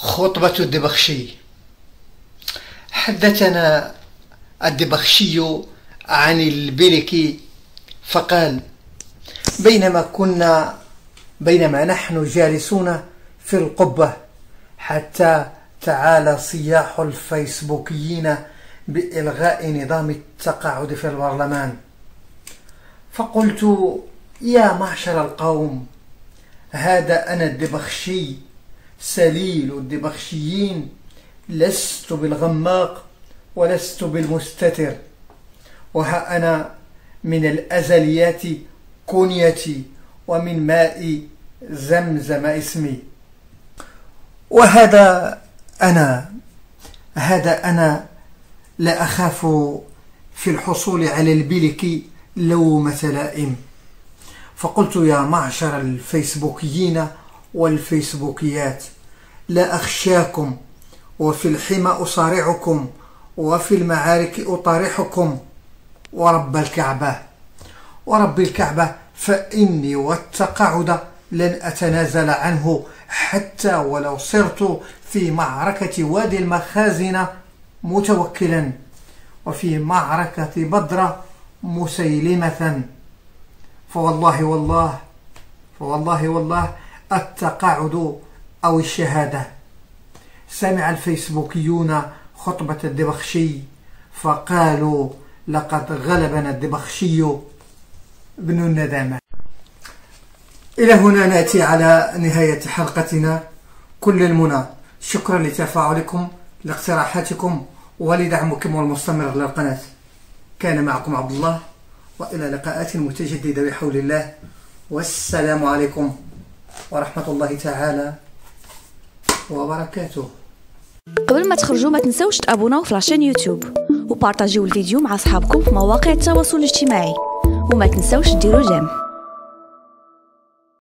خطبة الدبخشي. حدثنا الدبخشي عن البلكي فقال بينما كنا بينما نحن جالسون في القبة حتى تعالى صياح الفيسبوكيين بإلغاء نظام التقاعد في البرلمان. فقلت يا معشر القوم هذا أنا الدبخشي. سليل الدبخشيين لست بالغماق ولست بالمستتر. وها أنا من الأزليات كنيتي ومن ماء زمزم اسمي. وهذا أنا هذا أنا لا أخاف في الحصول على البلك لومة لائم فقلت يا معشر الفيسبوكيين والفيسبوكيات. لا أخشاكم وفي الحمى أصارعكم وفي المعارك أطارحكم. ورب الكعبة ورب الكعبة فإني والتقاعد لن أتنازل عنه حتى ولو صرت في معركة وادي المخازن متوكلا وفي معركة بدر مسيلمة. فوالله والله فوالله والله التقاعد أو الشهادة. سمع الفيسبوكيون خطبة الدبخشي فقالوا لقد غلبنا الدبخشي ابن الندامة. إلى هنا نأتي على نهاية حلقتنا. كل المنى شكرا لتفاعلكم لاقتراحاتكم ولدعمكم المستمر للقناة كان معكم عبد الله وإلى لقاءات متجددة بحول الله. والسلام عليكم. ورحمة الله تعالى وبركاته. قبل ما تخرجوا ما تنسوش تابوناو في la chaîne يوتيوب وبارطاجيو الفيديو مع أصحابكم في مواقع التواصل الاجتماعي. وما تنسوش ديروا j'aime.